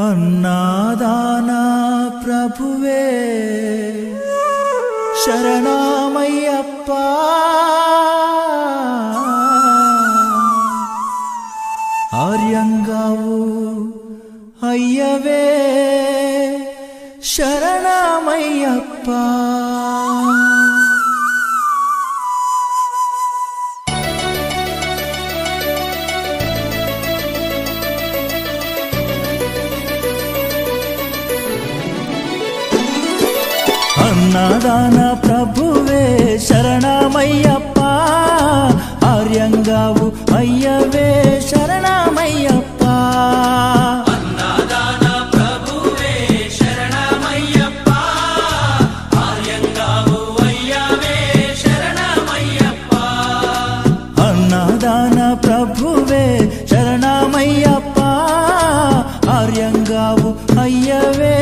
அண்ணாதானா பிரபுவே. சரணாமையப்பா. ஆரியங்காவு ஐயவே. சரணாமையப்பா. నాదాన ప్రభువే శరణమయ్యప్ప. ఆర్యంగావు అయ్యవే శరణమయ్యప్ప. అన్నదాన ప్రభువే శరణమయ్యప్ప. ఆర్యంగావు అయ్యవే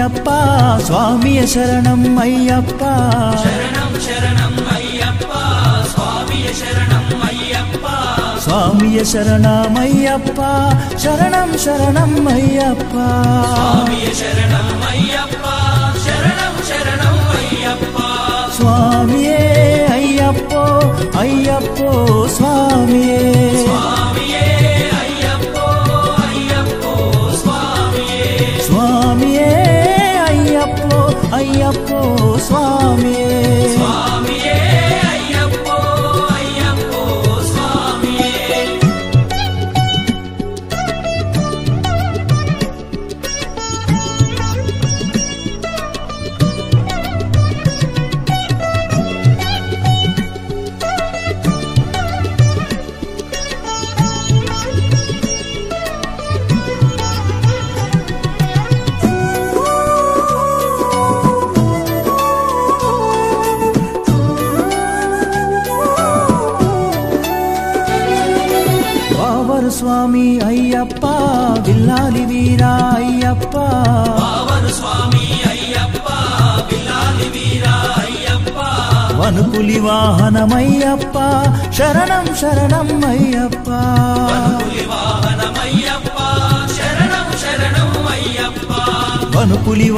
ஐயப்பா சுவாமிய சரணம் ஐயப்பா. சரணம் சரணம் ஐயப்பா சுவாமிய சரணம் ஐயப்பா சுவாமிய சரணம் சரணம் ஐயப்பா. சுவாமிய சரணம் ஐயப்பா சுவாமியே ஐயப்போ ஐயப்போ స్వామి అయ్యప్ప విల్లాలి వీరా అయ్యప్ప. పావను స్వామి అయ్యప్ప విల్లాలి వీరా అయ్యప్ప వనుకులి వాహనమయ్యప్ప శరణం శరణం అయ్యప్ప. వనుకులి వాహనమయ్యప్ప శరణం శరణం అయ్యప్ప వనుకులి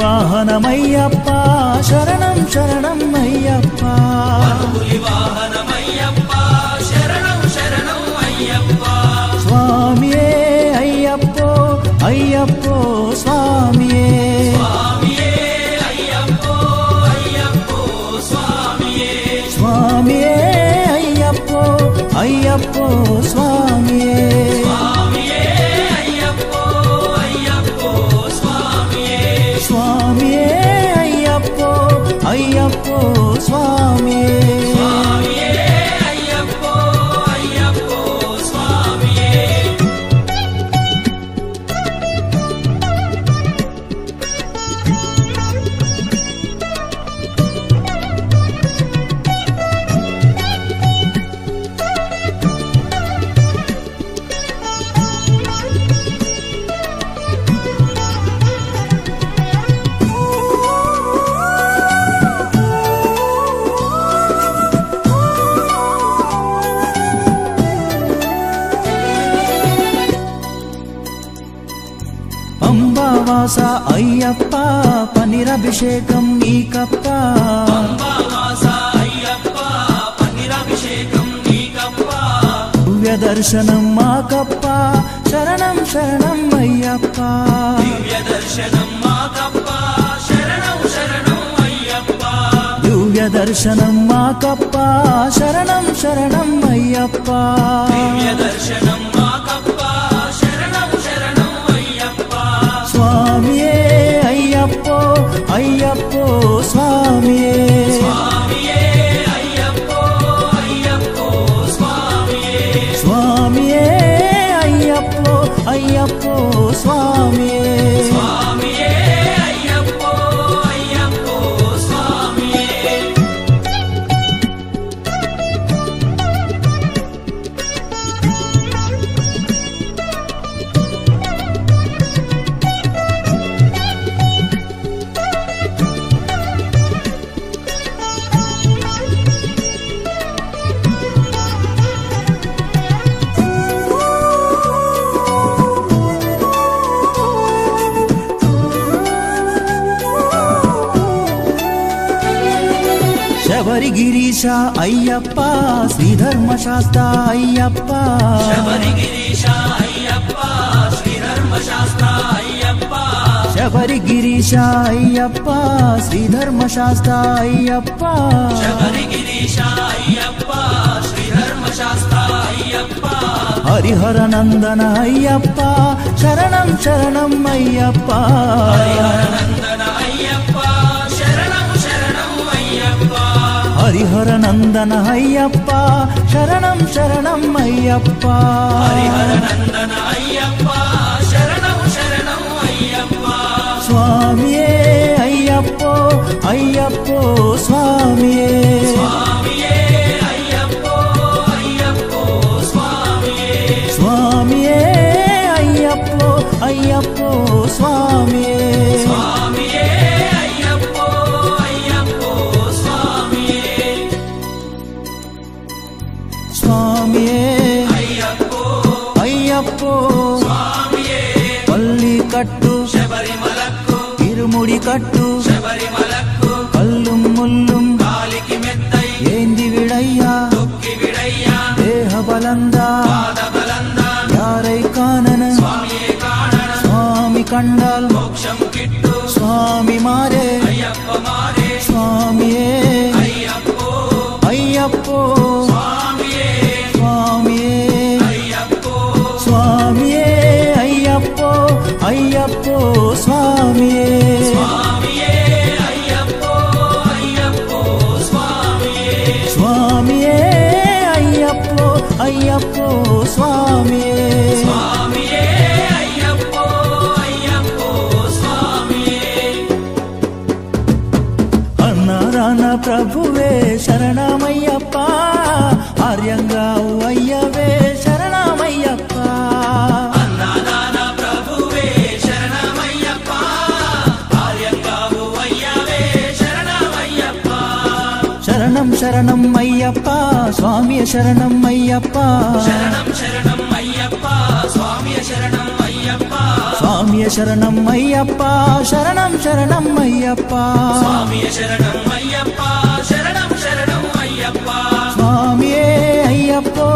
శరణం శరణం అయ్యప్ప. ಅಯ್ಯಪ್ಪೋ ಸ್ವಾಮಿಯೇ ಸ್ವಾಮಿಯೇ ಅಯ್ಯಪ್ಪೋ ಅಯ್ಯಪ್ಪೋ ಸ್ವಾಮಿಯೇ పన్నీరాభిషేకం నీకప్ప దివ్య దర్శనం మాకప్ప శరణం శరణం అయ్యప్ప దివ్య దర్శనం మాకప్ప శరణం శరణం అయ్యప్ప. దివ్య దర్శనం మాకప్ప శరణం శరణం అయ్యప్ప. దివ్య దర్శనం शबरी गिरीशा अय्यप्पा श्रीधर्म शास्त्र अय्यप्पा। शबरी गिरीशा अय्यप्पा श्रीधर्म शास्त्र अय्यप्पा। शबरी गिरीशा अय्यप्पा श्रीधर्म शास्त्र अय्यप्पा। शबरी गिरीशा अय्यप्पा श्रीधर्म शास्त्र अय्यप्पा। हरिहर नंदन अय्यप्पा। शरणं शरणं अय्यप्पा। हरिहर नंदन హరిహర నందన అయ్యప్ప. శరణం శరణం అయ్యప్ప. నందన అయ్యప్ప. శరణం శరణం అయ్యప్ప. స్వామియే అయ్యప్పో అయ్యప్పో స్వామియే. சுவாமியே. ஐயப்போ. பள்ளி கட்டு. இருமுடி கட்டு. கல்லும் முல்லும் ஏந்தி விடையா. தேக பலந்தா. யாரை காணன? சுவாமி கண்டால். சுவாமி மாறே. சுவாமியே. ஐயப்போ. ఆర్యంగా అయ్యవే శరణమయ్యప్ప అన్నదాన ప్రభువే శరణమయ్యప్ప ఆర్యంగావు అయ్యవే శరణమయ్యప్ప శరణం శరణం అయ్యప్ప స్వామి శరణం అయ్యప్ప శరణం శరణం అయ్యప్ప స్వామియ శరణం అయ్యప్ప స్వామియ శరణం అయ్యప్ప శరణం శరణం అయ్యప్ప స్వామియ శరణం అయ్యప్ప శరణం శరణం అయ్యప్ప சுவாமியே ஐயப்போ